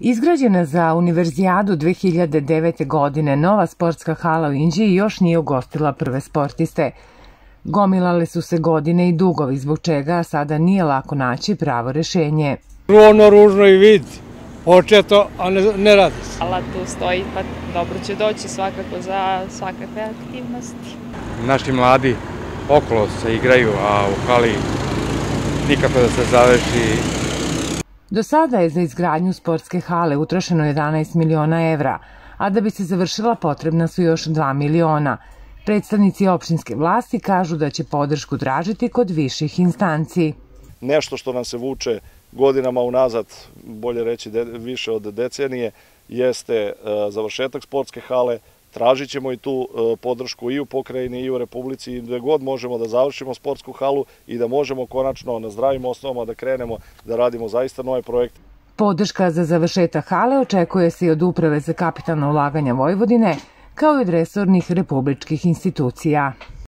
Izgrađena za Univerzijadu 2009. godine, nova sportska hala u Inđiji još nije ugostila prve sportiste. Gomilale su se godine i dugovi, zbog čega sada nije lako naći pravo rešenje. Ono ružno i vid, očeto, a ne, ne radi se. Alat tu stoji, pa dobro će doći svakako za svakakve aktivnosti. Naši mladi okolo se igraju, a u hali nikako da se završi Do sada je za izgradnju sportske hale utrošeno 11 miliona evra, a da bi se završila potrebna su još 2 miliona. Predstavnici opštinske vlasti kažu da će podršku tražiti kod viših instanci. Nešto što nam se vuče godinama unazad, bolje reći više od decenije, jeste e, završetak sportske hale, Tražit ćemo i tu e, podršku i u pokrajini i u Republici i gde god možemo da završimo sportsku halu i da možemo konačno na zdravim osnovama da krenemo da radimo zaista nove projekte. Podrška za završetak hale očekuje se i od Uprave za kapitalna ulaganja Vojvodine, kao i od resornih republičkih institucija.